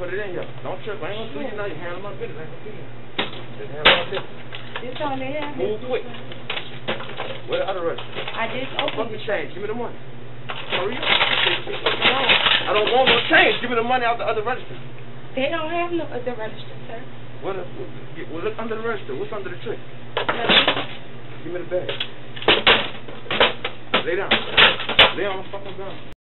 put it in here. Don't trip. I ain't gonna do you now. You handle my business. I ain't gonna do you. Just handle my business. It's on there. Move quick. Where the other register? I just Fuck opened the change. Give me the money. Hurry up. I don't want no change. Give me the money out the other register. They don't have no other register, sir. What? The, well, look under the register. What's under the tree? Give me the bag. Lay down. Lay on the fucking ground.